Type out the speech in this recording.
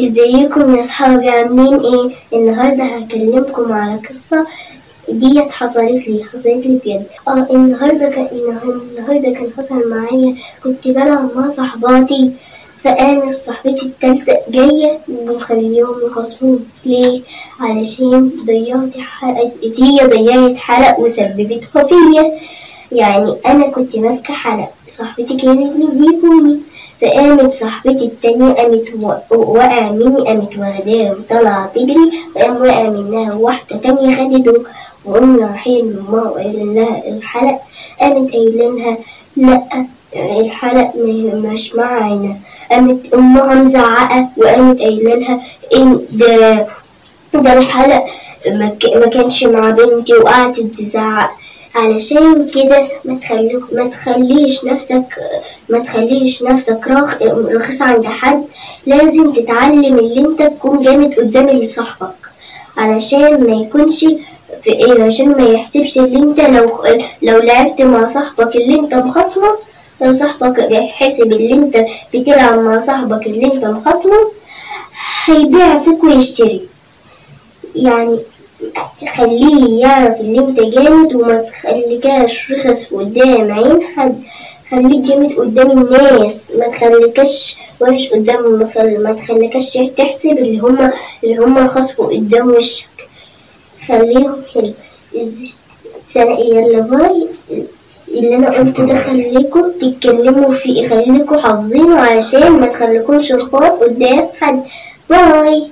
إزيكم يا صحابي عاملين إيه؟ النهارده هكلمكم على قصة ديت حصلت لي حصلت لي بجد. آه النهارده كان النهارده كان حصل معايا. كنت بلعب مع صحباتي فقامت صاحبتي التالتة جاية ومخليهم يخصموني ليه؟ علشان ضيعت حلقة هي ضيعت حلق وسببتها فيا يعني أنا كنت ماسكة حلق صاحبتي كانت مديهوني فقامت صاحبتي التانية قامت وقع مني قامت واخداه وطلع تجري وقام وقع منها واحدة تانية خدته وقمنا رايحين لماما وقايلين لها الحلق قامت قايلينها لأ الحلق مش معانا. قامت أمها مزعقة وقامت قايلينها إن ده ده الحلق ما كانش مع بنتي وقعدت تزعق. علشان كده ما تخليك ما تخليش نفسك ما تخليش نفسك راخ رخيص عند حد. لازم تتعلم اللي انت تكون جامد قدام اللي صاحبك. علشان ما يكونش في إيه عشان ما يحسبش اللي انت لو لو لعبت مع صاحبك اللي انت مخصمه لو صاحبك بيحسب اللي انت بتلعب مع صاحبك اللي انت مخصمه هيبيع فيك ويشتري. يعني خليه يعرف اللي انت جامد وما تخليكاش رخص قدام عين حد. خليك جامد قدام الناس ما تخليكاش وحش قدامهم ما, تخلي ما تخليكاش تحسب اللي هما اللي هما رخصوا قدام وشك. خليهم حلو. سنة يلا باي. اللي أنا قلت ده خليكم تتكلموا فيه خليكم حافظينه علشان ما تخليكمش رخاص قدام حد. باي.